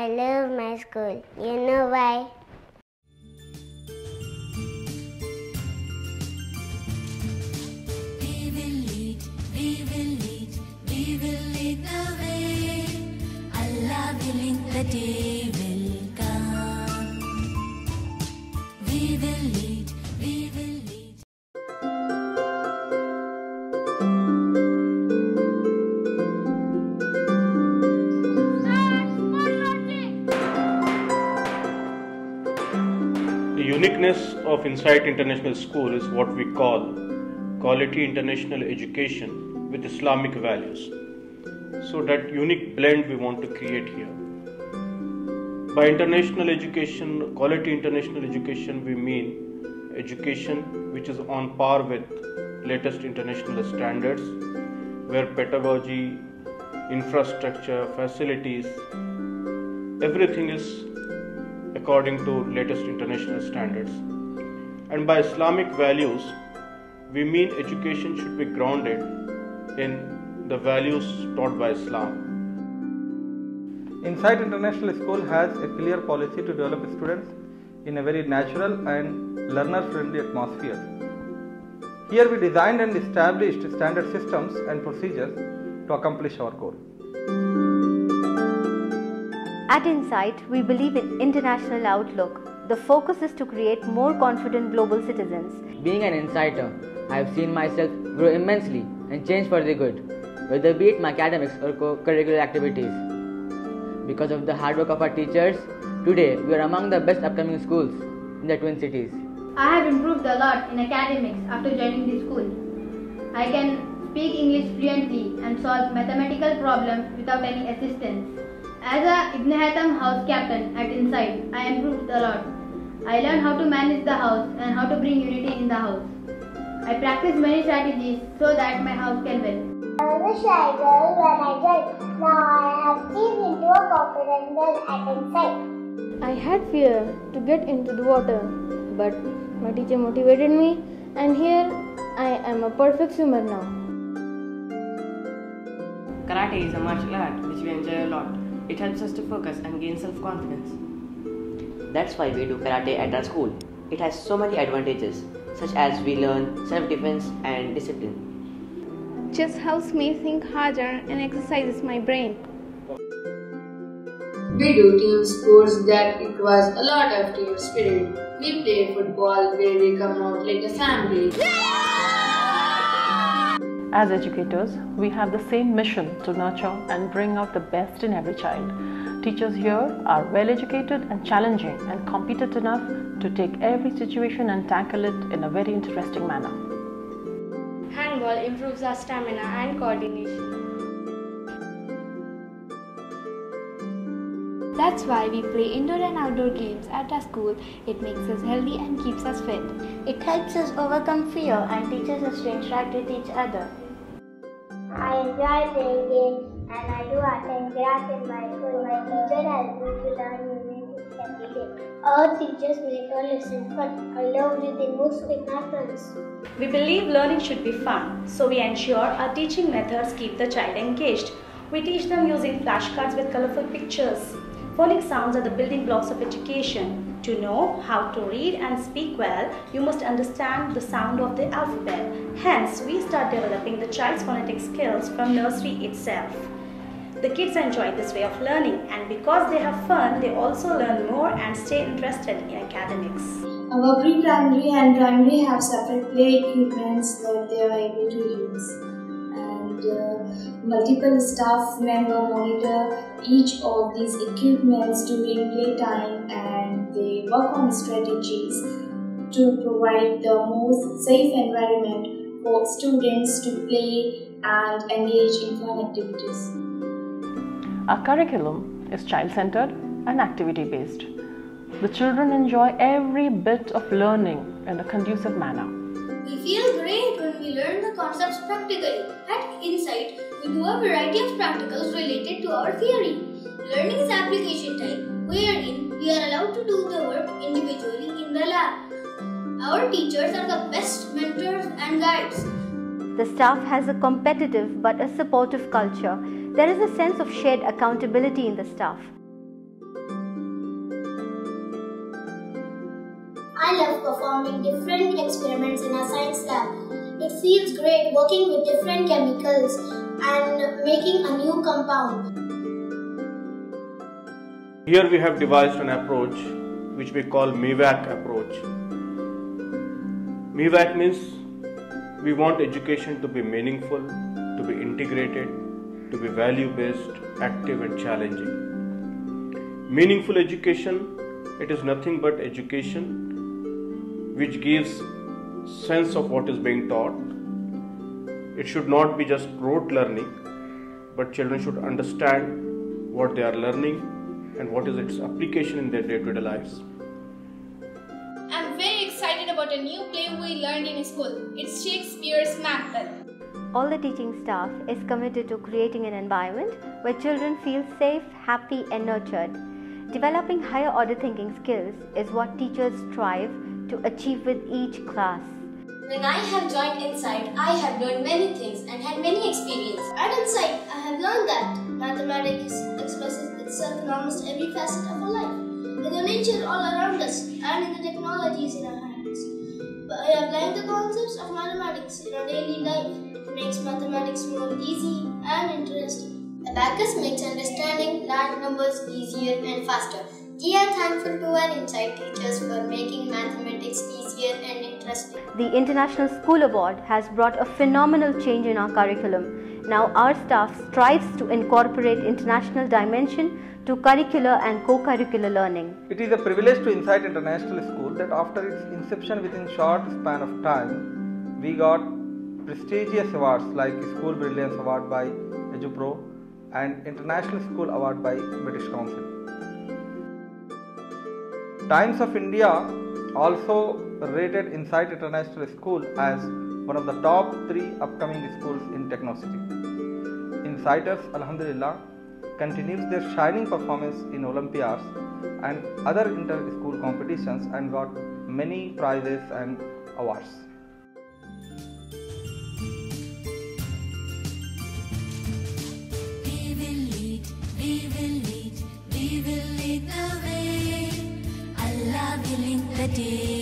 I love my school. You know why? We will lead, we will lead, we will lead the way. Allah willing, the day uniqueness of Insight International School is what we call quality international education with Islamic values. So, that unique blend we want to create here. By international education, quality international education, we mean education which is on par with latest international standards, where pedagogy, infrastructure, facilities, everything is according to latest international standards. And by Islamic values, we mean education should be grounded in the values taught by Islam. Insight International School has a clear policy to develop students in a very natural and learner friendly atmosphere. Here we designed and established standard systems and procedures to accomplish our goal. At Insight, we believe in international outlook. The focus is to create more confident global citizens. Being an insider, I have seen myself grow immensely and change for the good, whether be it my academics or co-curricular activities. Because of the hard work of our teachers, today we are among the best upcoming schools in the Twin Cities. I have improved a lot in academics after joining the school. I can speak English fluently and solve mathematical problems without any assistance. As a Ibn Haytham house captain at Insight, I improved a lot. I learned how to manage the house and how to bring unity in the house. I practice many strategies so that my house can win. I was a shy girl when I joined. Now I have changed into a confident girl at Insight. I had fear to get into the water, but my teacher motivated me, and here I am a perfect swimmer now. Karate is a martial art which we enjoy a lot. It helps us to focus and gain self confidence. That's why we do karate at our school. It has so many advantages, such as we learn self defense and discipline. Chess helps me think harder and exercises my brain. We do team sports that requires a lot of team spirit. We play football where we come out like a family. As educators, we have the same mission to nurture and bring out the best in every child. Teachers here are well educated and challenging and competent enough to take every situation and tackle it in a very interesting manner. Handball improves our stamina and coordination. That's why we play indoor and outdoor games at our school. It makes us healthy and keeps us fit. It helps us overcome fear and teaches us to interact with each other. I enjoy playing games and I do attend class in my school. My teacher helps me to learn new things every day. Our teachers make our lessons fun. I love reading books with my friends. We believe learning should be fun, so we ensure our teaching methods keep the child engaged. We teach them using flashcards with colorful pictures. Phonic sounds are the building blocks of education. To know how to read and speak well, you must understand the sound of the alphabet. Hence, we start developing the child's phonetic skills from nursery itself. The kids enjoy this way of learning, and because they have fun, they also learn more and stay interested in academics. Our pre-primary and primary have separate play equipments multiple staff member monitor each of these equipments during playtime and they work on strategies to provide the most safe environment for students to play and engage in fun activities. Our curriculum is child centered and activity based. The children enjoy every bit of learning in a conducive manner. We feel great when we learn the concepts practically. At Insight, we do a variety of practicals related to our theory. Learning is application type, wherein we are allowed to do the work individually in the lab. Our teachers are the best mentors and guides. The staff has a competitive but a supportive culture. There is a sense of shared accountability in the staff. I love performing different experiments in a science lab. It feels great working with different chemicals and making a new compound. Here we have devised an approach which we call MEVAC approach. MEVAC means we want education to be meaningful, to be integrated, to be value based, active, and challenging. Meaningful education, it is nothing but education which gives sense of what is being taught. It should not be just rote learning, but children should understand what they are learning and what is its application in their day to day lives. I'm very excited about a new play we learned in school. It's Shakespeare's Macbeth. All the teaching staff is committed to creating an environment where children feel safe, happy, and nurtured. Developing higher order thinking skills is what teachers strive to achieve with each class. When I have joined Insight, I have learned many things and had many experiences. At Insight, I have learned that mathematics expresses itself in almost every facet of our life, in the nature all around us, and in the technologies in our hands. By applying the concepts of mathematics in our daily life, it makes mathematics more easy and interesting. Abacus makes understanding large numbers easier and faster. We are thankful to our Insight teachers for making mathematics easier and interesting. The International School Award has brought a phenomenal change in our curriculum. Now our staff strives to incorporate international dimension to curricular and co-curricular learning. It is a privilege to Insight International School that after its inception within short span of time, we got prestigious awards like School Brilliance Award by EduPro and International School Award by British Council. Times of India also rated Insight International School as one of the top three upcoming schools in Technocity. Insighters, Alhamdulillah, continues their shining performance in Olympiads and other inter-school competitions and got many prizes and awards. We will lead, we will lead, we